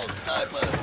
Old sniper.